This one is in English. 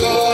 Lord.